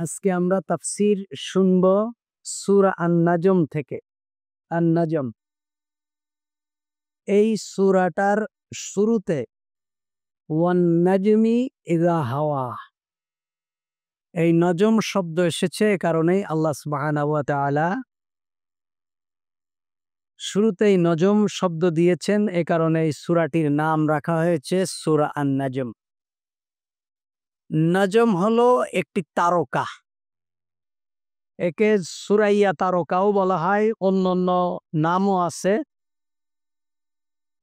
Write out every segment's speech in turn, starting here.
আজকে আমরা তাফসির শুনব সুরা আন্নাজম থেকে। আন্নাজম। এই সুরাটার শুরুতে ওয়ান নাজমি ইদা হাওয়া। এই নজম শব্দ এসেছে এ কারণেই আল্লাহ তাআলা শুরুতেই নজম শব্দ দিয়েছেন। এ কারণে এই সুরাটির নাম রাখা হয়েছে সুরা আন নাজম হলো একটি তারকা। একে সুরাইয়া তারকাও বলা হয় অন্য অন্য নামও আছে।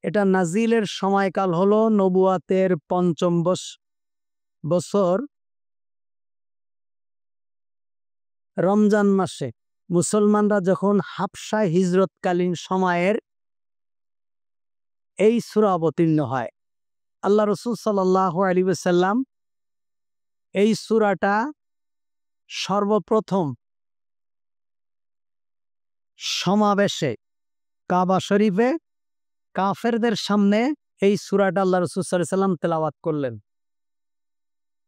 এটা নাজিলের সময়কাল হলো নবুয়াতের পঞ্চম বছর। রমজান মাসে মুসলমানরা যখন হাফসা হিজরতকালীন সময়ের এই সুরা অবতীর্ণ হয়, আল্লাহ রসুল সাল্লাহ আলী সাল্লাম এই সুরাটা সর্বপ্রথম সমাবেশে কাবা শরীফে কাফেরদের সামনে এই সুরাটা আল্লাহ রসুল সাল্লাম তেলাওয়াত করলেন।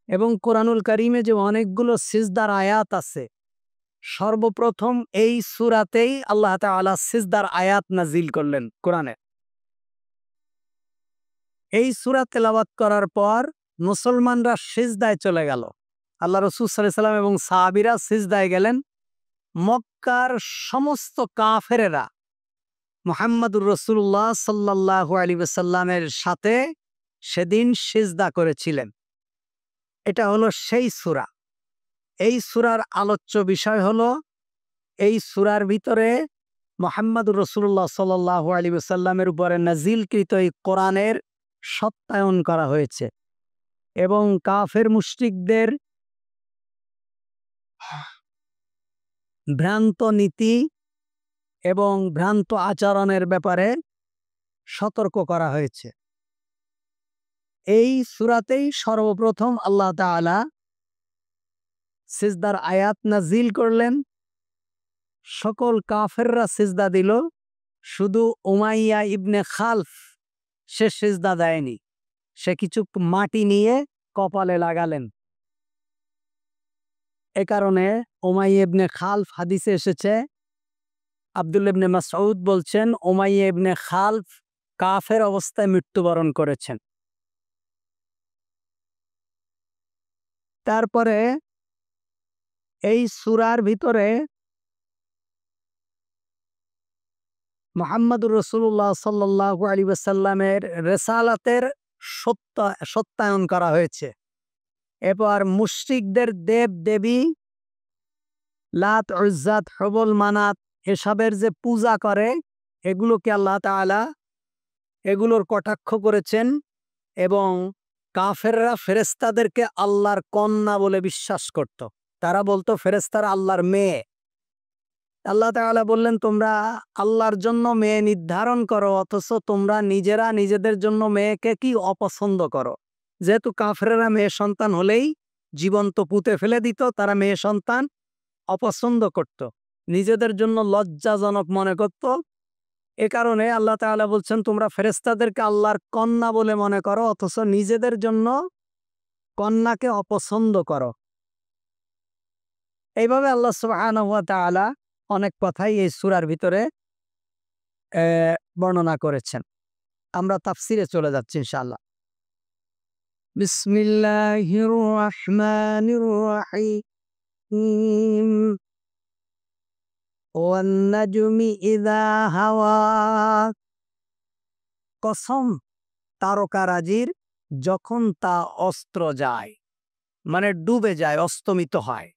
এবং কোরআনুল করিমে যে অনেকগুলো সিজদার আয়াত আছে, সর্বপ্রথম এই সুরাতেই আল্লাহ তাআলা সিজদার আয়াত নাজিল করলেন কোরআনে। এই সুরা তেলাওয়াত করার পর মুসলমানরা সিজদায় চলে গেল। আল্লাহ রসুল সাল্লাম এবং সাহাবিরা সিজদায় গেলেন। মক্কার সমস্ত কাফেরেরা মোহাম্মদুর রসুল্লাহ সাল্লাহ আলী সাথে সেদিন সিজদা করেছিলেন। এটা হলো সেই সুরা। এই সুরার আলোচ্য বিষয় হলো, এই সুরার ভিতরে মোহাম্মদুর রসুল্লাহ সাল্লাহ আলী উপরে নাজিলকৃত এই কোরআনের সত্যায়ন করা হয়েছে। এবং কাফের মুশরিকদের ভ্রান্ত নীতি এবং ভ্রান্ত আচরণের ব্যাপারে সতর্ক করা হয়েছে। এই সুরাতেই সর্বপ্রথম আল্লাহ তাআলা সিজদার আয়াত নাজিল করলেন। সকল কাফেররা সিজদা দিল, শুধু উমাইয়া ইবনে খালফ সে সিজদা দেয়নি। সে কিছু মাটি নিয়ে কপালে লাগালেন। এ কারণে ওমাই ইবনে খালফ হাদিসে এসেছে, আব্দুল ইবনে মাসউদ বলছেন ওমাই ইবনে খালফ কাফের অবস্থায় মৃত্যুবরণ করেছেন। তারপরে এই সুরার ভিতরে মোহাম্মদুর রসুল্লাহ সাল্লাহ আলী সাল্লামের রেসালাতের সত্য, সত্যায়ন করা হয়েছে। এরপর মুশ্রিকদের দেব দেবী লাত উজ্জাত হবল মানাত এসবের যে পূজা করে, এগুলোকে আল্লাহ তাআলা এগুলোর কটাক্ষ করেছেন এবং কাফেররা ফেরেস্তাদেরকে আল্লাহর কন্যা বলে বিশ্বাস করত। তারা বলতো ফেরেস্তারা আল্লাহর মেয়ে। আল্লাহ তাআলা বললেন, তোমরা আল্লাহর জন্য মেয়ে নির্ধারণ করো, অথচ তোমরা নিজেরা নিজেদের জন্য মেয়েকে কি অপছন্দ করো? যেহেতু কাফেরেরা মেয়ে সন্তান হলেই জীবন্ত পুঁতে ফেলে দিত, তারা মেয়ে সন্তান অপছন্দ করত, নিজেদের জন্য লজ্জাজনক মনে করত। এ কারণে আল্লাহ তাআলা বলছেন, তোমরা ফেরেস্তাদেরকে আল্লাহর কন্যা বলে মনে করো, অথচ নিজেদের জন্য কন্যাকে অপছন্দ করো। এইভাবে আল্লাহ তাআলা অনেক কথাই এই সুরার ভিতরে বর্ণনা করেছেন। আমরা তাফসিরে চলে যাচ্ছি হাওয়া। কসম তারকারাজির যখন তা অস্ত্র যায় মানে ডুবে যায়, অস্তমিত হয়।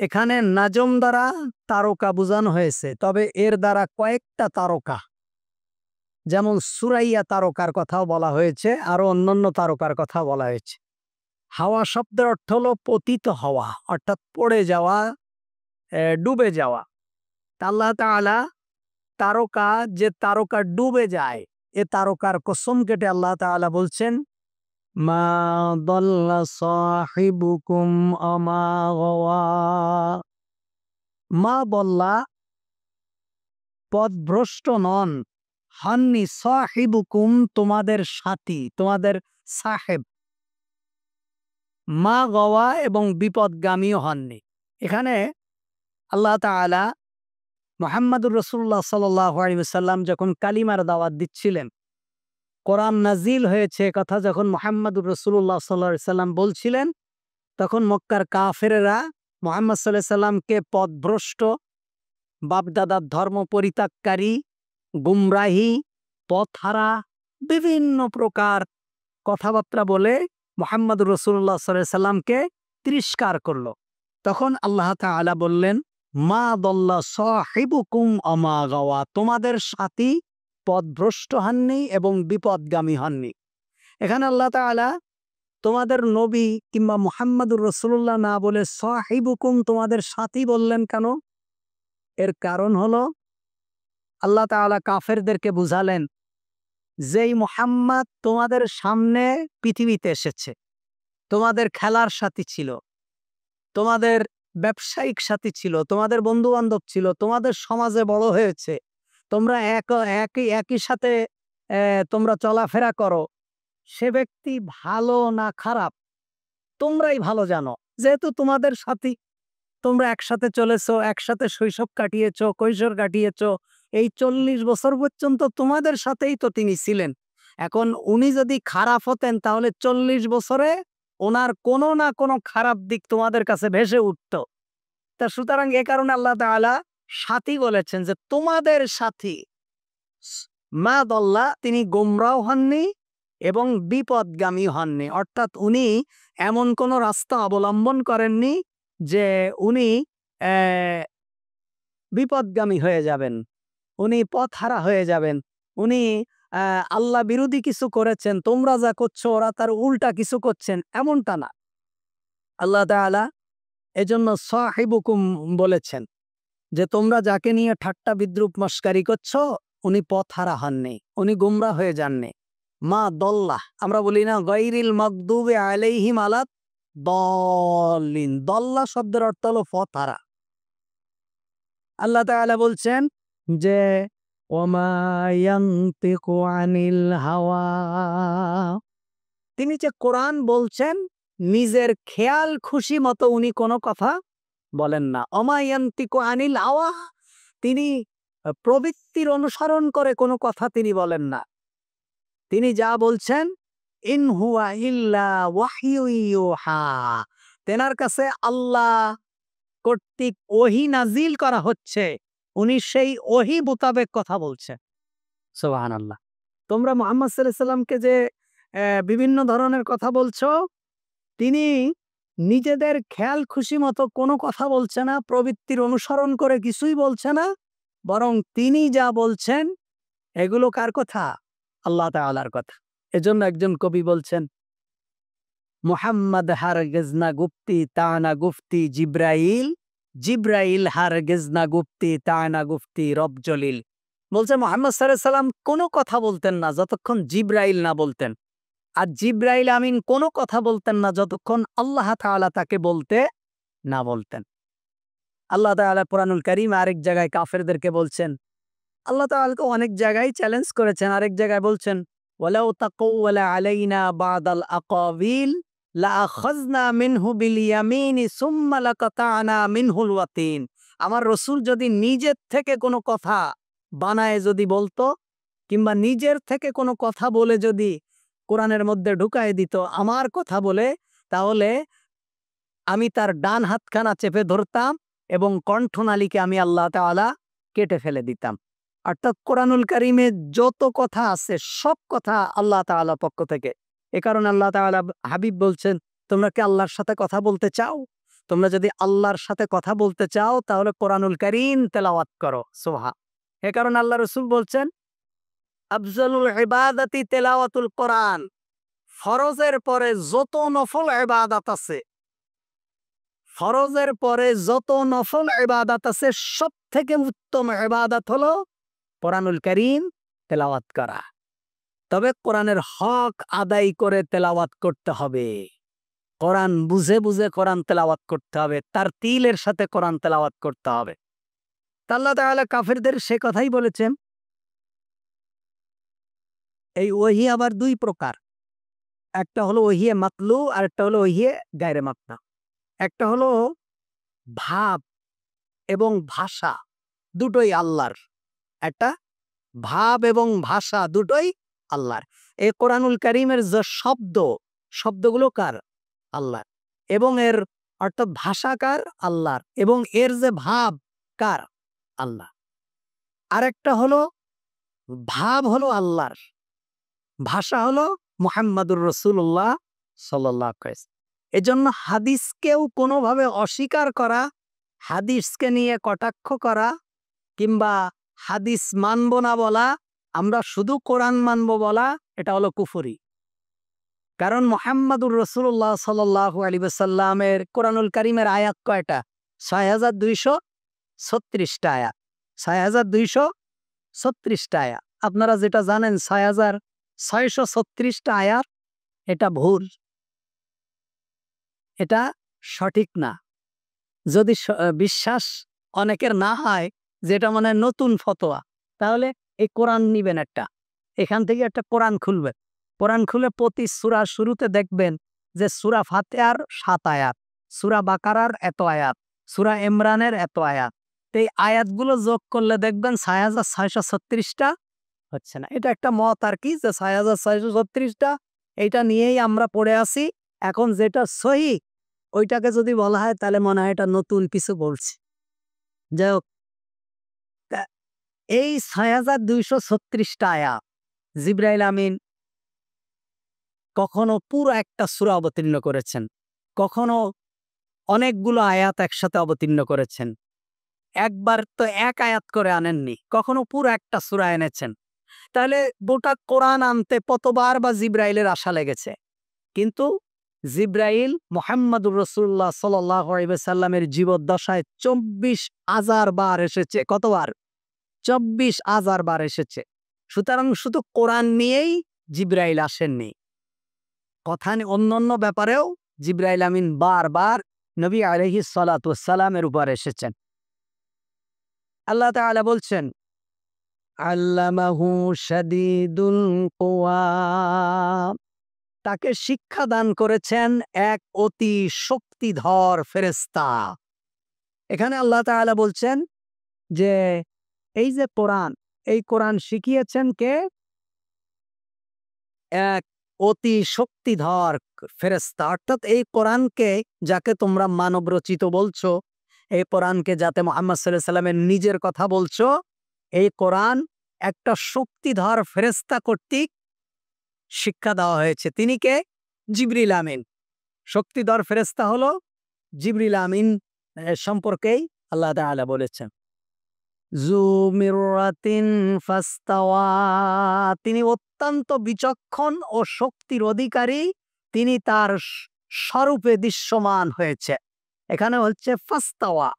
এখানে নাজম দ্বারা তারকা বোঝানো হয়েছে, তবে এর দ্বারা কয়েকটা তারকা, যেমন সুরাইয়া তারকার কথাও বলা হয়েছে আরও অন্যান্য তারকার কথা বলা হয়েছে। হাওয়া শব্দের অর্থ হলো পতিত হওয়া, অর্থাৎ পড়ে যাওয়া ডুবে যাওয়া। আল্লাহ তাআলা তারকা, যে তারকা ডুবে যায়, এ তারকার কসম কেটে আল্লাহ তাআলা বলছেন মা দল্লা সাহিবুকুম গাওয়া। মা বল্লা পথভ্রষ্ট নন, হান্নি সাহিবুকুম তোমাদের সাথী, তোমাদের সাহেব। মা গওয়া এবং বিপদগামীও হননি। এখানে আল্লাহ তাআলা মোহাম্মদুর রসুল্লাহ সাল্লাম যখন কালিমার দাওয়াত দিচ্ছিলেন কোরআন নাজিল হয়েছে কথা যখন মোহাম্মদুর রসুল্লাহ সাল্লাহ সাল্লাম বলছিলেন, তখন মক্কার কাফেরেরা মোহাম্মদ সাল্লাহ সাল্লামকে পথভ্রষ্ট, বাপদাদার ধর্ম পরিত্যাগকারী, গুমরাহি, পথহারা, বিভিন্ন প্রকার কথাবার্তা বলে মোহাম্মদ রসুল্লাহ সাল্লাহ সাল্লামকে তিরস্কার করল। তখন আল্লাহ তাআলা বললেন, মা দল্লা সাহিবুকুম অমা গাওয়া, তোমাদের সাথী পথভ্রষ্ট হননি এবং বিপদগামী হননি। এখানে আল্লাহ তাআলা তোমাদের নবী কিংবা মোহাম্মদুর রসুল্লাহ না বলে সাহিবুকুম তোমাদের সাথী বললেন কেন? এর কারণ হলো আল্লাহ তাআলা কাফেরদেরকে বুঝালেন, যেই মোহাম্মদ তোমাদের সামনে পৃথিবীতে এসেছে, তোমাদের খেলার সাথী ছিল, তোমাদের ব্যবসায়িক সাথী ছিল, তোমাদের বন্ধু বান্ধব ছিল, তোমাদের সমাজে বড় হয়েছে তোমরা এক, একই একই সাথে তোমরা চলাফেরা করো। সে ব্যক্তি ভালো না খারাপ, তোমরাই ভালো জানো। যেহেতু তোমাদের সাথী, তোমরা একসাথে চলেছো, একসাথে শৈশব কাটিয়েছ, কৈশোর কাটিয়েছ, এই চল্লিশ বছর পর্যন্ত তোমাদের সাথেই তো তিনি ছিলেন। এখন উনি যদি খারাপ হতেন, তাহলে চল্লিশ বছরে ওনার কোনো না কোনো খারাপ দিক তোমাদের কাছে ভেসে উঠত। তা সুতরাং এ কারণে আল্লাহ তালা সাথী বলেছেন যে, তোমাদের সাথী মা দল্লা তিনি গোমরাও হননি এবং বিপদগামী হননি। অর্থাৎ উনি এমন কোনো রাস্তা অবলম্বন করেননি যে, উনি বিপদগামী হয়ে যাবেন। উনি পথহারা হয়ে যাবেন। উনি আল্লাহ বিরোধী কিছু করেছেন, তোমরা যা করছ, ওরা তার উল্টা কিছু করছেন, এমনটা না। আল্লাহ তালা এজন্য সাহিবুকুম বলেছেন। যে তোমরা যাকে নিয়ে ঠাট্টা বিদ্রুপ মস্কারি করছ, উনি পথহারা হননি, উনি গুমরা হয়ে যাননি। মা দল্লাহ, আমরা বলি না গৈরিল মকদুবে আলাইহিম আলাত দলিন দল্লা শব্দের অর্থ হলো পথহারা। আল্লাহ তাআলা বলছেন যে হাওয়া। তিনি যে কোরআন বলছেন, নিজের খেয়াল খুশি মতো উনি কোনো কথা বলেন না, অমায়ান্তিকো আনিল হাওয়া তিনি প্রবৃত্তির অনুসরণ করে কোনো কথা তিনি বলেন না। তিনি যা বলছেন ইনহুয়া ইল্লা ওয়াহিউহা তেনার কাছে আল্লাহ কর্তৃক ওহি নাজিল করা হচ্ছে, উনি সেই ওহি মোতাবেক কথা বলছে সোহান আল্লাহ তোমরা মোহাম্মদ সাল্লামকে যে বিভিন্ন ধরনের কথা বলছো, তিনি নিজেদের খেয়াল খুশি মতো কোনো কথা বলছে না, প্রবৃত্তির অনুসরণ করে কিছুই বলছে না, বরং তিনি যা বলছেন, এগুলো কার কথা? আল্লাহ তালার কথা। এজন্য একজন কবি বলছেন, মোহাম্মদ হার গেজনা গুপ্তি তানা গুফতি জিব্রাইল জিব্রাইল হার গেজনা গুপ্তি তানা গুফতি রব জলিল। বলছে, মোহাম্মদ সাল্লাম কোনো কথা বলতেন না, যতক্ষণ জিব্রাইল না বলতেন। আর জিব্রাইল আমিন কোনো কথা বলতেন না যতক্ষণ আল্লাহ তাআলা তাকে বলতে না বলতেন। আল্লাহ তাআলা কোরআনুল করিম আরেক জায়গায় কাফেরদেরকে বলছেন, আল্লাহ তাআলাকে অনেক জায়গায় চ্যালেঞ্জ করেছেন। আরেক জায়গায় বলছেন আলাইনা আমার রসুল যদি নিজের থেকে কোনো কথা বানায় যদি বলতো, কিংবা নিজের থেকে কোনো কথা বলে যদি কোরআনের মধ্যে ঢুকায় দিত, আমার কথা বলে, তাহলে আমি তার ডান হাতখানা চেপে ধরতাম এবং কণ্ঠনালীকে আমি আল্লাহ তালা কেটে ফেলে দিতাম। অর্থাৎ কোরআনুল কারিমে যত কথা আছে, সব কথা আল্লাহ তালা পক্ষ থেকে। এ কারণে আল্লাহ তালা হাবিব বলছেন, তোমরা কি আল্লাহর সাথে কথা বলতে চাও? তোমরা যদি আল্লাহর সাথে কথা বলতে চাও, তাহলে কোরআনুল করিম তেলাওয়াত করো। সোহা এ কারণে আল্লাহ রসুল বলছেন আফজলুল ইবাদাতি তেলাওয়াতুল কোরআন। ফরজের পরে যত নফল ইবাদাত আছে, ফরজের পরে যত নফল ইবাদাত আছে সব থেকে উত্তম ইবাদাত হলো কোরআনুল করিম তেলাওয়াত করা। তবে কোরআনের হক আদায় করে তেলাওয়াত করতে হবে। কোরআন বুঝে বুঝে কোরআন তেলাওয়াত করতে হবে, তার তিলের সাথে কোরআন তেলাওয়াত করতে হবে। তাল্লা তাহলে কাফেরদের সে কথাই বলেছেন এই ওহি আবার দুই প্রকার। একটা হলো ওহিয়ে মাতলু, আর একটা হলো ওহিয়ে গায়রে মাতনা। একটা হলো ভাব এবং ভাষা দুটোই আল্লাহর। একটা ভাব এবং ভাষা দুটোই আল্লাহর। এ কোরআনুল করিমের যে শব্দ, শব্দগুলো কার? আল্লাহর। এবং এর অর্থাৎ ভাষা কার? আল্লাহর। এবং এর যে ভাব কার? আল্লাহ আরেকটা হলো, ভাব হলো আল্লাহর। ভাষা হলো মোহাম্মদুর রসুল্লাহ সাল্লাহ এজন্য হাদিসকেও কোনোভাবে অস্বীকার করা, হাদিসকে নিয়ে কটাক্ষ করা কিংবা হাদিস মানব না বলা, আমরা শুধু কোরআন মানব বলা, এটা হলো কুফরি। কারণ মোহাম্মদুর রসুল্লাহ সাল্লাহ আলী সাল্লামের কোরআনুল করিমের আয়াত কয়টা? ছয় হাজার দুইশো ছত্রিশটা আয়াত। ছয় হাজার দুইশো ছত্রিশটা আয়াত। আপনারা যেটা জানেন, ছয় হাজার ছয়শো ছত্রিশটা আয়াত এটা ভুল। এটা সঠিক না। যদি বিশ্বাস অনেকের না হয় যেটা মানে নতুন ফতোয়া, তাহলে এই কোরআন নিবেন একটা। এখান থেকে একটা কোরআন খুলবেন। কোরআন খুলে প্রতি সুরা শুরুতে দেখবেন যে সুরা ফাতেহার সাত আয়াত, সুরা বাকারার এত আয়াত, সুরা ইমরানের এত আয়াত। তো এই আয়াতগুলো যোগ করলে দেখবেন ছয় হাজার ছয়শো ছত্রিশটা হচ্ছে না। এটা একটা মত আর কি যে ছয় হাজার ছয়শো ছত্রিশটা এইটা নিয়েই আমরা পড়ে আসি এখন যেটা সহি, ওইটাকে যদি বলা হয় তাহলে মনে হয় এটা নতুন কিছু বলছি। যাই হোক। এই ছয় হাজার দুইশো ছত্রিশটা আয়া জিব্রাইল আমিন কখনো পুরো একটা সুরা অবতীর্ণ করেছেন। কখনো অনেকগুলো আয়াত একসাথে অবতীর্ণ করেছেন। একবার তো এক আয়াত করে আনেননি। কখনো পুরো একটা সুরা এনেছেন। তাহলে গোটা কোরআন আনতে কতবার বা জিব্রাইলের আশা লেগেছে? কিন্তু জিব্রাইল মোহাম্মদুর রসুল্লাহ সাল্লামের জীবদ্দশায় চব্বিশ হাজার বার এসেছে। কতবার? চব্বিশ হাজার বার এসেছে। সুতরাং শুধু কোরআন নিয়েই জিব্রাইল আসেননি। কথা অন্যান্য ব্যাপারেও জিব্রাইল আমিন বারবার নবী আলহি সালাতামের উপর এসেছেন। আল্লাহ তাআলা বলছেন আল্লামাহু শাদীদুল তাকে শিক্ষা দান করেছেন এক অতি শক্তিধর ফেরেস্তা এখানে আল্লাহ তাআলা বলছেন যে, এই যে কোরআন, এই কোরআন শিখিয়েছেন কে? এক অতি শক্তিধর ফেরেস্তা অর্থাৎ এই কোরআনকে যাকে তোমরা মানব রচিত বলছো, এই কোরআনকে যাতে মোহাম্মদ সাল্লাহ সাল্লামের নিজের কথা বলছো এই কোরআন একটা শক্তিধর ফেরেস্তা কর্তৃক শিক্ষা দেওয়া হয়েছে। তিনি কে? জিবরিল আমিন। শক্তিধর ফেরেস্তা হলো জিবরিল আমিন সম্পর্কেই আল্লাহ তাআলা বলেছেন। তিনি অত্যন্ত বিচক্ষণ ও শক্তির অধিকারী। তিনি তার স্বরূপে দৃশ্যমান হয়েছে। এখানে হচ্ছে ফাস্তাওয়া।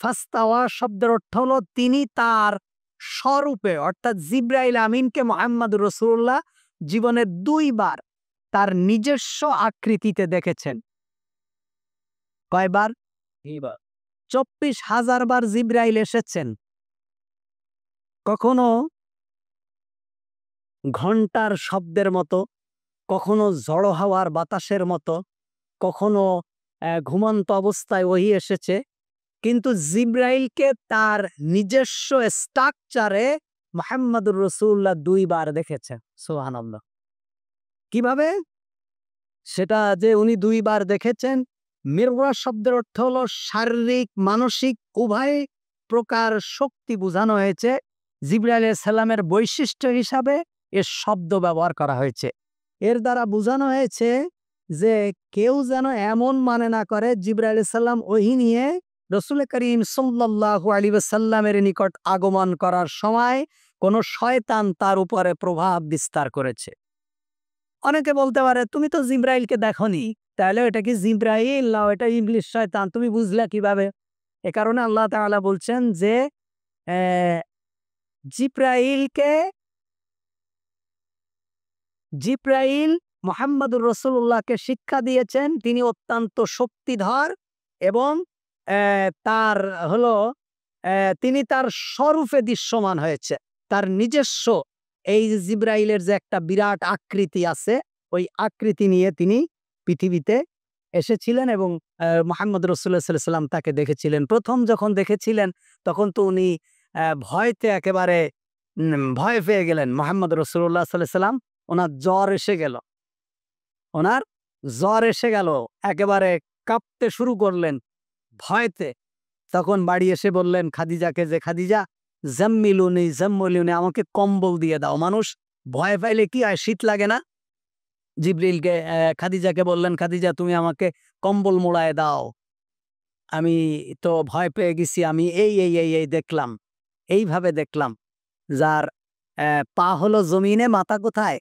ফাস্তাওয়া শব্দের অর্থ হলো তিনি তার স্বরূপে অর্থাৎ জিব্রাইল আমিনকে মোহাম্মদ রসুল্লাহ জীবনের দুইবার তার নিজস্ব আকৃতিতে দেখেছেন। কয়বার? চব্বিশ হাজার বার জিব্রাইল এসেছেন। কখনো ঘণ্টার শব্দের মতো কখনো জড়ো হাওয়ার বাতাসের মতো কখনো ঘুমন্ত অবস্থায় ওই এসেছে। কিন্তু জিব্রাইলকে তার নিজস্ব স্ট্রাকচারে মোহাম্মদুর রসুল্লাহ দুইবার দেখেছে সোহানন্দ কীভাবে? সেটা যে উনি দুইবার দেখেছেন, মিররা শব্দের অর্থ হল শারীরিক, মানসিক, উভয় প্রকার শক্তি বোঝানো হয়েছে। জিব্রাইল সাল্লামের বৈশিষ্ট্য হিসাবে এর শব্দ ব্যবহার করা হয়েছে। এর দ্বারা বোঝানো হয়েছে যে কেউ যেন এমন মানে না করে, জিব্রাইল সাল্লাম ওহি নিয়ে রসুল করিম সাল্লাহু আলী সাল্লামের নিকট আগমন করার সময় কোনো শয়তান তার উপরে প্রভাব বিস্তার করেছে। অনেকে বলতে পারে, তুমি তো জিব্রাইলকে দেখনি, তাহলে এটা কি জিব্রাইল না এটা ইংলিশ শয়তান? তুমি বুঝলে কীভাবে? এ কারণে আল্লাহ তাআলা বলছেন যে জিব্রাইলকে, জিব্রাইল মোহাম্মদুর রসুল্লাহকে শিক্ষা দিয়েছেন। তিনি অত্যন্ত শক্তিধর এবং তার হলো তিনি তার স্বরূপে দৃশ্যমান হয়েছে। তার নিজস্ব, এই জিব্রাইলের যে একটা বিরাট আকৃতি আছে, ওই আকৃতি নিয়ে তিনি পৃথিবীতে এসেছিলেন এবং মোহাম্মদ রসুল্লাহ সাল্লাহ সাল্লাম তাকে দেখেছিলেন। প্রথম যখন দেখেছিলেন, তখন তো উনি ভয়তে একেবারে ভয় পেয়ে গেলেন। মোহাম্মদ রসুল্লাহ সাল্লাহ সাল্লাম ওনার জ্বর এসে গেল। ওনার জ্বর এসে গেল, একেবারে কাঁপতে শুরু করলেন। ভয়তে তখন বাড়ি এসে বললেন, খাদিজাকে যে, খাদিজা, জাম্মিলুনি জাম্মিলুনি, আমাকে কম্বল দিয়ে দাও। মানুষ ভয় পাইলে কি হয়? শীত লাগে না? জিবরিলকে খাদিজাকে বললেন, খাদিজা, তুমি আমাকে কম্বল মোড়ায় দাও। আমি তো ভয় পেয়ে গেছি, আমি এই এই এই এই দেখলাম। এইভাবে দেখলাম। যার পা হলো জমিনে, মাথা কোথায়?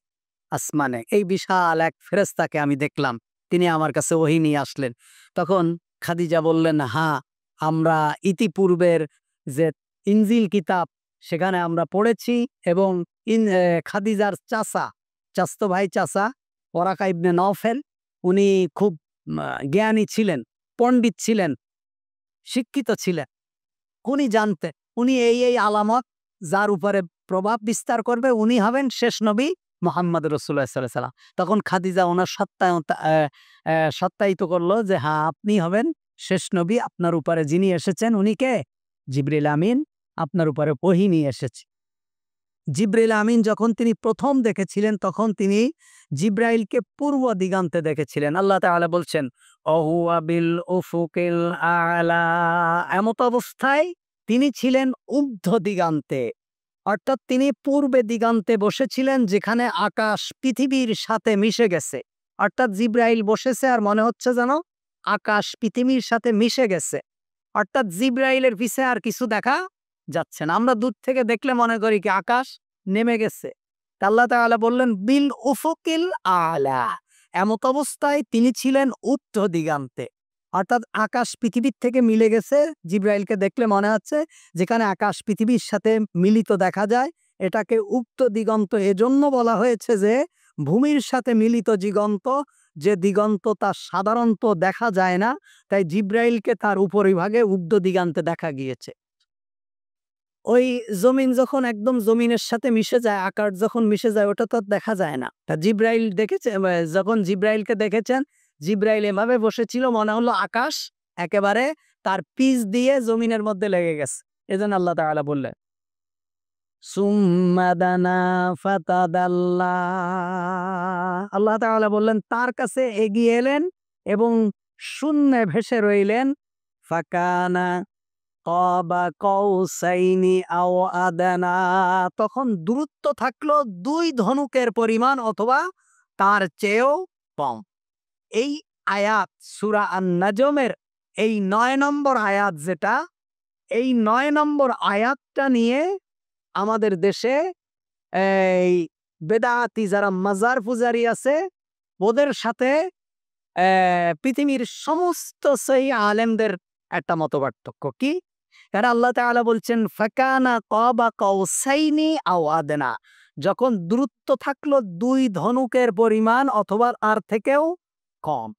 আসমানে। এই বিশাল এক ফেরেস্তাকে আমি দেখলাম। তিনি আমার কাছে ওহি নিয়ে আসলেন। তখন খাদিজা বললেন হ্যাঁ আমরা ইতিপূর্বের যে ইনজিল কিতাব, সেখানে আমরা পড়েছি এবং ইন খাদিজার চাচা, চাস্ত ভাই চাচা, ওরাকা ইবনে নফেল উনি খুব জ্ঞানী ছিলেন, পণ্ডিত ছিলেন, শিক্ষিত ছিলেন। উনি জানতে, উনি এই এই আলামত, যার উপরে প্রভাব বিস্তার করবে, উনি হবেন শেষ নবী মোহাম্মদ রসুল্লাহ সাল্লাহ সাল্লাম তখন খাদিজা ওনার সত্যায়ন সত্যায়িত করল যে হ্যাঁ আপনি হবেন শেষ নবী, আপনার উপরে যিনি এসেছেন উনি কে? জিবরিল আমিন, আপনার উপরে ওহি নিয়ে এসেছে। জিব্রাইল আমিন যখন তিনি প্রথম দেখেছিলেন, তখন তিনি জিব্রাইলকে পূর্ব দিগান্তে দেখেছিলেন। আল্লাহ তাআলা বলছেন অহুয়া বিল উফুকিল আলা। এমত অবস্থায় তিনি ছিলেন ঊর্ধ্ব দিগান্তে। অর্থাৎ তিনি পূর্বে দিগান্তে বসেছিলেন যেখানে আকাশ পৃথিবীর সাথে মিশে গেছে। অর্থাৎ জিব্রাইল বসেছে আর মনে হচ্ছে যেন আকাশ পৃথিবীর সাথে মিশে গেছে। অর্থাৎ জিব্রাইলের পিছে আর কিছু দেখা যাচ্ছে না। আমরা দূর থেকে দেখলে মনে করি কি আকাশ নেমে গেছে। তা আল্লাহ তাআলা বললেন, বিল উফুকিল আলা। এমত অবস্থায় তিনি ছিলেন উত্তর দিগান্তে। অর্থাৎ আকাশ পৃথিবীর থেকে মিলে গেছে। জিব্রাইলকে দেখলে মনে হচ্ছে যেখানে আকাশ পৃথিবীর সাথে মিলিত দেখা যায়। এটাকে উক্ত দিগন্ত এজন্য বলা হয়েছে যে, ভূমির সাথে মিলিত দিগন্ত, যে দিগন্ত তা সাধারণত দেখা যায় না, তাই জিব্রাইলকে তার উপরিভাগে উগ্ধ দিগান্তে দেখা গিয়েছে। ওই জমিন যখন একদম জমিনের সাথে মিশে যায়, আকার যখন মিশে যায়, ওটা তো দেখা যায় না। তা জিব্রাইল দেখেছে? যখন জিব্রাইলকে দেখেছেন জিব্রাইল এভাবে বসেছিল, মনে হলো আকাশ একেবারে তার পিচ দিয়ে জমিনের মধ্যে লেগে গেছে। এজন্য আল্লাহ তাআলা বললেন আল্লাহ তাআলা বললেন, তার কাছে এগিয়ে এলেন এবং শূন্যে ভেসে রইলেন। ফাকানা কবা কৌসাইনি আও আদানা। তখন দূরত্ব থাকল দুই ধনুকের পরিমাণ অথবা তার চেয়েও কম। এই আয়াত, সুরা আন নাজমের এই নয় নম্বর আয়াত যেটা, এই নয় নম্বর আয়াতটা নিয়ে আমাদের দেশে এই বেদাতি যারা মাজার পূজারি আছে, ওদের সাথে পৃথিবীর সমস্ত সেই আলেমদের একটা মত পার্থক্য কি? কারণ আল্লাহ তাআলা বলছেন, ফাকানা কবা কৌসাইনি আও আদনা। যখন দূরত্ব থাকল দুই ধনুকের পরিমাণ অথবা আর থেকেও কম।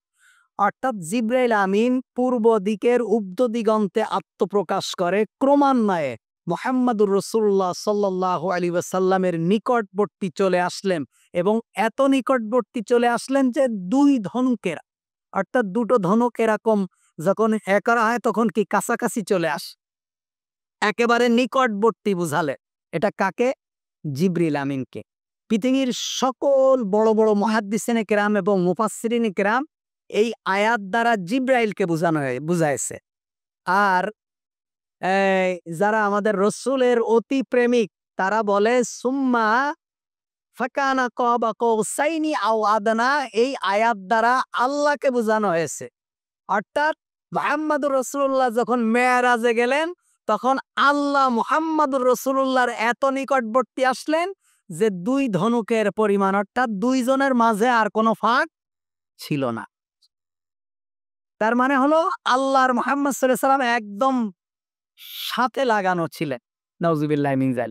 অর্থাৎ জিব্রাইল আমিন পূর্ব দিকের উব্দ দিগন্তে আত্মপ্রকাশ করে ক্রমান্বয়ে মোহাম্মদুর রসুল্লাহ সাল্লাহ আলী ওয়াসাল্লামের নিকটবর্তী চলে আসলেন এবং এত নিকটবর্তী চলে আসলেন যে দুই ধনুকের, অর্থাৎ দুটো ধনুক এরকম যখন একরা হয় তখন কি কাছাকাছি চলে আস, একেবারে নিকটবর্তী বুঝালে। এটা কাকে? জিব্রিল আমিনকে। পৃথিবীর সকল বড় বড় মহাদ্দিসেনে কেরাম এবং মুফাসসিরিনে কেরাম এই আয়াত দ্বারা জিব্রাইলকে বোঝানো বুঝাইছে। আর যারা আমাদের রসুলের অতি প্রেমিক, তারা বলে, সুম্মা ফাকানা কবা কৌসাইনি আও আদনা এই আয়াত দ্বারা আল্লাহকে বোঝানো হয়েছে। অর্থাৎ মোহাম্মদুর রসুল্লাহ যখন মেয়ারাজে গেলেন, তখন আল্লাহ মুহাম্মাদুর রসুল্লাহর এত নিকটবর্তী আসলেন যে দুই ধনুকের পরিমাণ, অর্থাৎ দুইজনের মাঝে আর কোনো ফাঁক ছিল না। তার মানে হলো, আল্লাহর মোহাম্মদ সাল্লাম একদম সাথে লাগানো ছিলেন। নওজুবিল্লাহ মিনজাল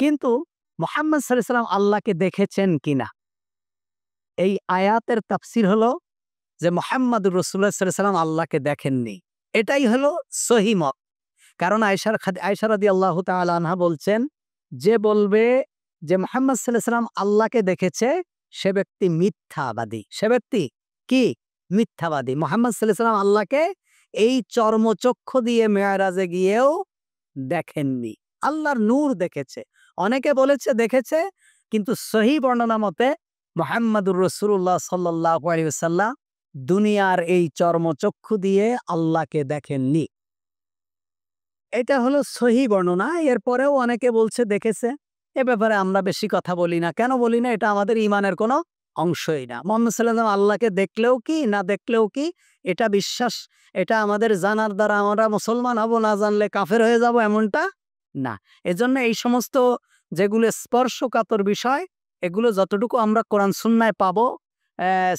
কিন্তু মোহাম্মদ সাল্লাম আল্লাহকে দেখেছেন কিনা? এই আয়াতের তাফসির হলো যে মোহাম্মদ রসুল্লাহ সাল্লাহ সাল্লাম আল্লাহকে দেখেননি। এটাই হলো সহিমত কারণ আয়সার আয়সারাদি আল্লাহ তালা বলছেন, যে বলবে যে মোহাম্মদ সাল্লাম আল্লাহকে দেখেছে, সে ব্যক্তি মিথ্যাবাদী। সে ব্যক্তি কি? মিথ্যাবাদী। মোহাম্মদ সাল্লাম আল্লাহকে এই চর্মচক্ষু দিয়ে মেয়ারাজে গিয়েও দেখেননি। আল্লাহর নূর দেখেছে। অনেকে বলেছে দেখেছে, কিন্তু সহি বর্ণনা মতে মোহাম্মদুর রসুল্লাহ সাল্লাহ দুনিয়ার এই চর্মচক্ষু দিয়ে আল্লাহকে দেখেননি। এটা হলো সহি বর্ণনা। এরপরেও অনেকে বলছে দেখেছে। এ ব্যাপারে আমরা বেশি কথা বলি না। কেন বলি না? এটা আমাদের ইমানের কোনো অংশই না। মোহাম্মদ সাল্লাম আল্লাহকে দেখলেও কি, না দেখলেও কি, এটা বিশ্বাস, এটা আমাদের জানার দ্বারা আমরা মুসলমান হব, না জানলে কাফের হয়ে যাব এমনটা না। এজন্য এই সমস্ত যেগুলো স্পর্শকাতর বিষয়, এগুলো যতটুকু আমরা কোরআন সুন্নায় পাবো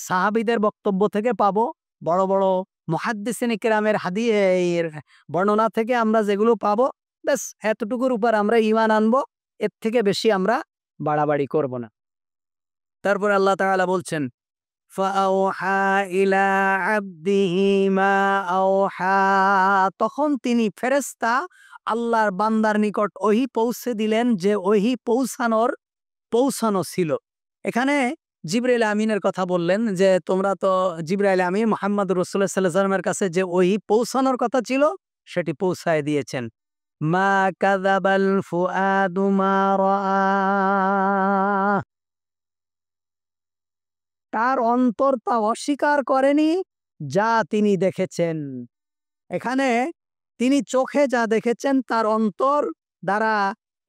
সাহাবিদের বক্তব্য থেকে পাবো, বড় বড় মহাদ্দিসিন কেরামের হাদি বর্ণনা থেকে আমরা যেগুলো পাবো, ব্যাস, এতটুকুর উপর আমরা ইমান আনব। এর থেকে বেশি আমরা বাড়াবাড়ি করব না। তারপর আল্লাহ তাআলা বলছেন তখন তিনি ফেরেস্তা আল্লাহর বান্দার নিকট ওহি পৌঁছে দিলেন যে ওহি পৌঁছানোর, পৌঁছানো ছিল। এখানে জিব্রাইল আমিনের কথা বললেন যে, তোমরা তো জিব্রাইল আমিন মোহাম্মদ রসুল্লাহ সাল্লামের কাছে যে ওই পৌঁছানোর কথা ছিল, সেটি পৌঁছায় দিয়েছেন। মা কাদাবাল ফুআদু মা তার অন্তর তা অস্বীকার করেনি, যা তিনি দেখেছেন। এখানে তিনি চোখে যা দেখেছেন, তার অন্তর দ্বারা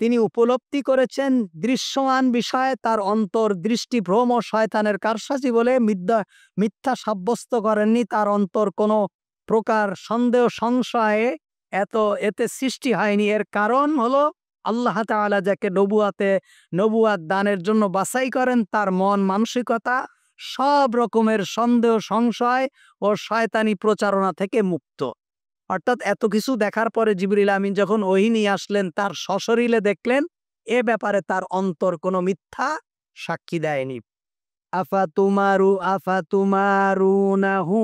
তিনি উপলব্ধি করেছেন, দৃশ্যমান বিষয়ে তার অন্তর দৃষ্টিভ্রম ও শয়তানের কারসাজি বলে মিথ্যা মিথ্যা সাব্যস্ত করেননি। তার অন্তর কোনো প্রকার সন্দেহ, সংশয়ে এত এতে সৃষ্টি হয়নি। এর কারণ হলো আল্লাহ তাআলা যাকে নবুয়াতে, নবুয়াত দানের জন্য বাছাই করেন, তার মন মানসিকতা সব রকমের সন্দেহ, সংশয় ও শয়তানি প্রচারণা থেকে মুক্ত। অর্থাৎ এত কিছু দেখার পরে জিবরিল আমিন যখন ওহিনী আসলেন, তার সশরীলে দেখলেন, এ ব্যাপারে তার অন্তর কোনো মিথ্যা সাক্ষী দেয়নি। আফা তুমারু আফা তুমারু নাহু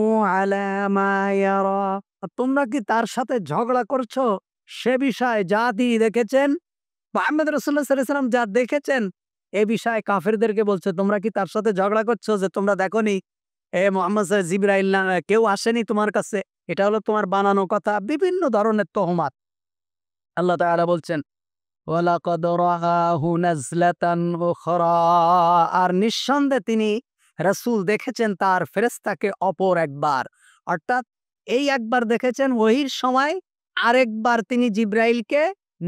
তোমরা কি তার সাথে ঝগড়া করছ? সে বিষয়ে যা তিনি দেখেছেন? মোহাম্মদ রসুল্লাহ সাল্লাম যা দেখেছেন, এ বিষয়ে কাফেরদেরকে বলছে, তোমরা কি তার সাথে ঝগড়া করছ যে তোমরা দেখোনি? এ মোহাম্মদ জিব্রাইল কেউ আসেনি তোমার কাছে? এটা হলো তোমার বানানো কথা। বিভিন্ন ধরনের তহমাত। আল্লাহ তাআলা বলছেন আর নিঃসন্দেহে তিনি রসুল দেখেছেন তার ফেরেস্তাকে অপর একবার। অর্থাৎ এই একবার দেখেছেন ওহির সময় আরেকবার তিনি জিব্রাইলকে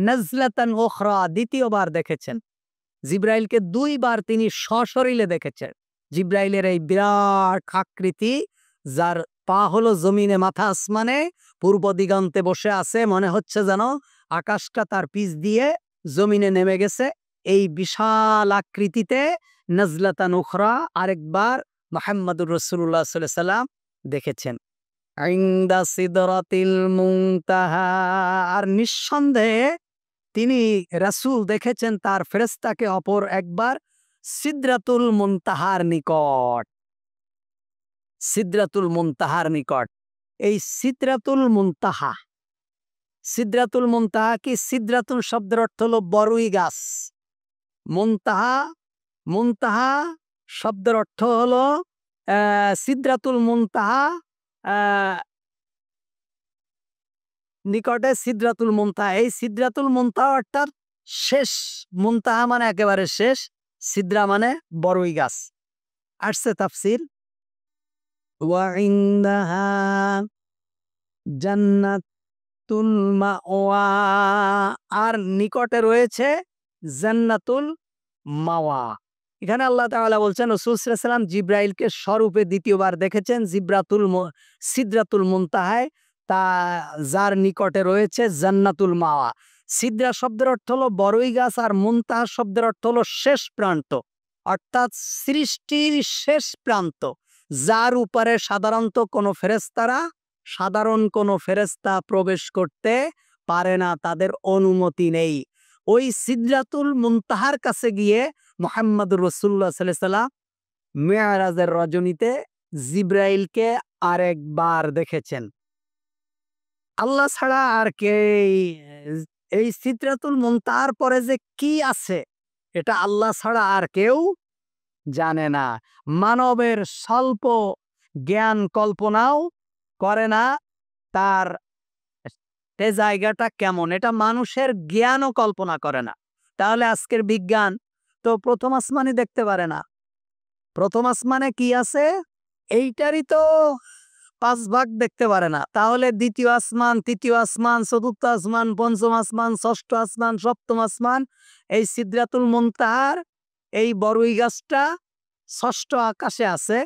নজলাতান ওখরা দ্বিতীয়বার দেখেছেন। জিব্রাইলকে দুইবার তিনি সশরীলে দেখেছেন। জিব্রাইলের এই বিরাট আকৃতি, যার পা হলো জমিনে, মাথা আসমানে, পূর্ব দিগন্তে বসে আছে, মনে হচ্ছে যেন আকাশটা তার পিছ দিয়ে জমিনে নেমে গেছে। এই বিশাল আকৃতিতে নজলাতা নুখরা আরেকবার মোহাম্মদুর রসুল্লাহ সাল্লাম দেখেছেন। আর নিঃসন্দেহে তিনি রাসুল দেখেছেন তার ফেরেস্তাকে অপর একবার সিদ্রাতুল মুনতাহার নিকট। সিদ্রাতুল মুনতাহার নিকট। এই সিদ্রাতুল মুনতাহা সিদ্রাতুল মন্তাহা কি? সিদ্রাতুল শব্দের অর্থ হল বড়ই গাছ। মন্তাহা মন্তাহা শব্দের অর্থ হল সিদ্রাতুল মন্তাহা নিকটে সিদ্রাতুল মন্তাহা। এই সিদ্রাতুল মন্তাহা অর্থাৎ শেষ। মন্তাহা মানে একেবারে শেষ। সিদ্রা মানে বড়ই গাছ। আসছে তাফসিল ওয়া জান্নাত জান্নাতুল মাওয়া আর নিকটে রয়েছে জান্নাতুল মাওয়া। এখানে আল্লাহ তাআলা বলছেন, রসুল সাল্লাম জিব্রাইলকে স্বরূপে দ্বিতীয়বার দেখেছেন, জিব্রাতুল সিদ্রাতুল মুনতাহায়, তা, যার নিকটে রয়েছে জান্নাতুল মাওয়া। সিদ্রা শব্দের অর্থ হলো বড়ই গাছ, আর মুনতাহা শব্দের অর্থ হলো শেষ প্রান্ত, অর্থাৎ সৃষ্টির শেষ প্রান্ত, যার উপরে সাধারণত কোনো ফেরেস্তারা সাধারণ কোনো ফেরেস্তা প্রবেশ করতে পারে না, তাদের অনুমতি নেই। ওই সিদ্রাতুল মুনতাহার কাছে গিয়ে মোহাম্মদুর রসুল্লাহ সাল্লাম মেয়ারাজের রজনীতে জিব্রাইলকে আরেকবার দেখেছেন। আল্লাহ ছাড়া আর কে এই সিদ্রাতুল মুনতাহার পরে যে কি আছে, এটা আল্লাহ ছাড়া আর কেউ জানে না। মানবের স্বল্প জ্ঞান কল্পনাও করে না, তার জায়গাটা কেমন? এটা মানুষের জ্ঞানও কল্পনা করে না। তাহলে আজকের বিজ্ঞান তো প্রথম আসমানে দেখতে পারে না। প্রথম আসমানে কি আছে? এইটারই তো পাঁচ ভাগ দেখতে পারে না। তাহলে দ্বিতীয় আসমান, তৃতীয় আসমান, চতুর্থ আসমান, পঞ্চম আসমান, ষষ্ঠ আসমান, সপ্তম আসমান, এই সিদ্রাতুল মুনতাহার, এই বড়ই গাছটা ষষ্ঠ আকাশে আছে।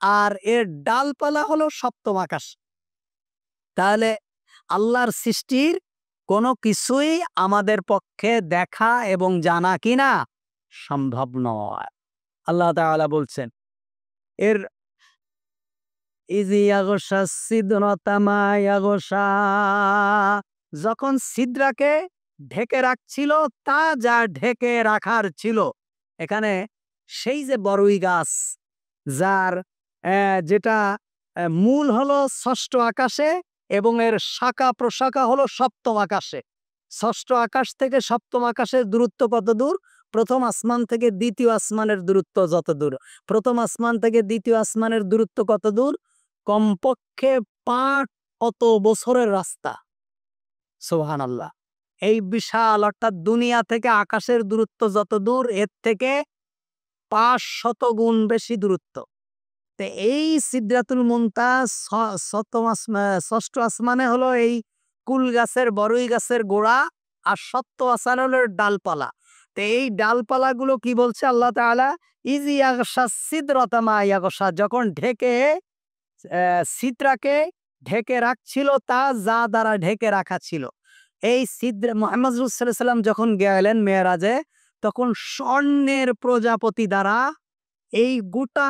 আর এর ডালপালা হলো সপ্তম আকাশ। তাহলে আল্লাহর সৃষ্টির কোনো কিছুই আমাদের পক্ষে দেখা এবং জানা কিনা সম্ভব নয়। আল্লাহ তাআলা বলছেন, এর যখন সিদ্রাকে ঢেকে রাখছিল, তা যা ঢেকে রাখার ছিল। এখানে সেই যে বড়ই গাছ, যার যেটা মূল হলো ষষ্ঠ আকাশে এবং এর শাখা প্রশাখা হলো সপ্তম আকাশে। ষষ্ঠ আকাশ থেকে সপ্তম আকাশের দূরত্ব কত দূর? প্রথম আসমান থেকে দ্বিতীয় আসমানের দূরত্ব যত দূর? প্রথম আসমান থেকে দ্বিতীয় আসমানের দূরত্ব কত দূর? কমপক্ষে পাঁচ অত বছরের রাস্তা। সোহান আল্লাহ এই বিশাল, অর্থাৎ দুনিয়া থেকে আকাশের দূরত্ব যত দূর, এর থেকে পাঁচ শত গুণ বেশি দূরত্ব। তো এই সিদ্ধাতুল আসমা- ষষ্ঠ আসমানে হলো এই কুল গাছের বড়ই গাছের গোড়া আর সত্য আসান হলো ডালপালা। তো এই ডালপালাগুলো কি বলছে আল্লাহ তাআলা? ইজি ইয়াগসা সিদ্রতামা ইয়াগসা যখন ঢেকে সিদ্রাকে ঢেকে রাখছিল, তা যা দ্বারা ঢেকে রাখা ছিল। এই সিদ্র, মোহাম্মদ যখন গেলেন মেয়েরাজে, তখন স্বর্ণের প্রজাপতি দ্বারা এই গোটা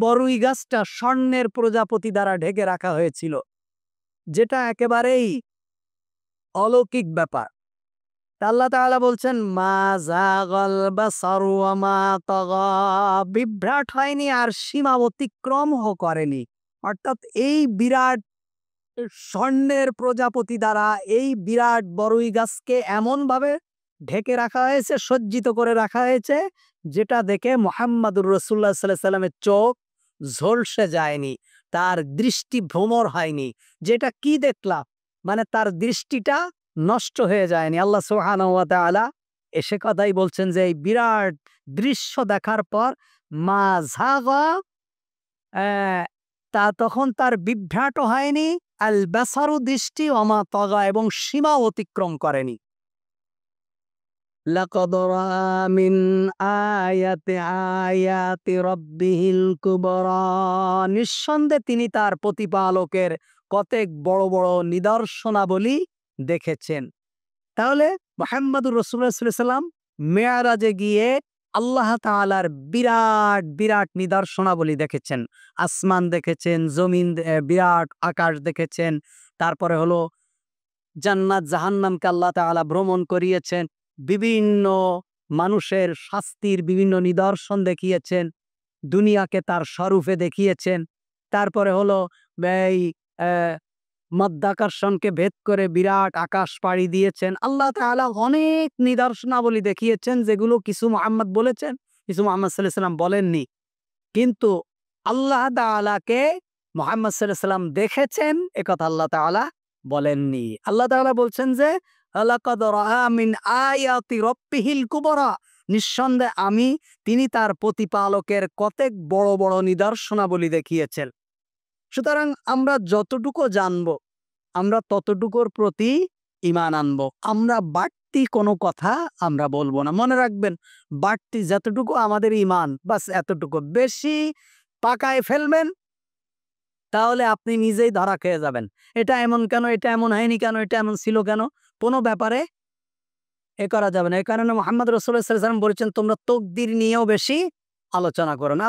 বড়ই গাছটা স্বর্ণের প্রজাপতি দ্বারা ঢেকে রাখা হয়েছিল। যেটা একেবারেই অলৌকিক ব্যাপার। আল্লাহ তাআলা বলছেন, মা জাগল মা তাগা, বিভ্রাট হয়নি আর সীমা অতিক্রমও করেনি। অর্থাৎ এই বিরাট স্বর্ণের প্রজাপতি দ্বারা এই বিরাট বড়ই গাছকে এমনভাবে ঢেকে রাখা হয়েছে, সজ্জিত করে রাখা হয়েছে, যেটা দেখে মোহাম্মদুর রসুল্লাহ সাল্লাহ সাল্লামের চোখ ঝলসে যায়নি, তার দৃষ্টি ভ্রমর হয়নি, যেটা কি দেখলাম? মানে তার দৃষ্টিটা নষ্ট হয়ে যায়নি। আল্লাহ সোহান তাআলা এসে কথাই বলছেন যে, এই বিরাট দৃশ্য দেখার পর মা ঝাগা তা তখন তার বিভ্রাট হয়নি আল বেসারু দৃষ্টি অমা তগা এবং সীমা অতিক্রম করেনি। لقد رأى من آيات آيات ربه الكبرى নিঃসন্দেহে তিনি তার প্রতিপালকের কতেক বড় বড় নিদর্শনাবলী দেখেছেন তাহলে মোহাম্মদুর রসুল্লাহ সাল্লাম মেয়ারাজে গিয়ে আল্লাহ তাআলার বিরাট বিরাট নিদর্শনাবলী দেখেছেন আসমান দেখেছেন জমিন দে- এ, বিরাট আকাশ দেখেছেন তারপরে হলো জান্নাত জাহান্নামকে আল্লাহ তাআলা ভ্রমণ করিয়েছেন বিভিন্ন মানুষের শাস্তির বিভিন্ন নিদর্শন দেখিয়েছেন, দুনিয়াকে তার স্বরূপে দেখিয়েছেন। তারপরে হলো, এই মধ্যাকর্ষণকে ভেদ করে বিরাট আকাশ পাড়ি দিয়েছেন। আল্লাহ তাআলা অনেক নিদর্শনাবলী দেখিয়েছেন, যেগুলো কিছু মোহাম্মদ বলেছেন, কিছু মোহাম্মদ সাল্লাহ সাল্লাম বলেননি। কিন্তু আল্লাহ তাআলাকে মোহাম্মদ সাল্লাহ সাল্লাম দেখেছেন একথা আল্লাহ তাআলা বলেননি। আল্লাহ তাআলা বলছেন যে নিঃসন্দেহে আমি, তিনি তার প্রতিপালকের কতেক বড় বড় নিদর্শনাবলী দেখিয়েছেন। সুতরাং আমরা যতটুকু জানব, আমরা ততটুকুর প্রতি ইমান আনব। আমরা বাড়তি কোনো কথা আমরা বলব না। মনে রাখবেন, বাড়তি যতটুকু আমাদের ইমান বাস এতটুকু। বেশি পাকায় ফেলবেন, তাহলে আপনি নিজেই ধরা খেয়ে যাবেন। এটা এমন কেন, এটা এমন হয়নি কেন, এটা এমন ছিল কেন? কোনো ব্যাপারে এ করা যাবে না। এই কারণে মোহাম্মদ রসুল্লাহ সাল্লাম বলেছেন, তোমরা তকদির নিয়েও বেশি আলোচনা করো না।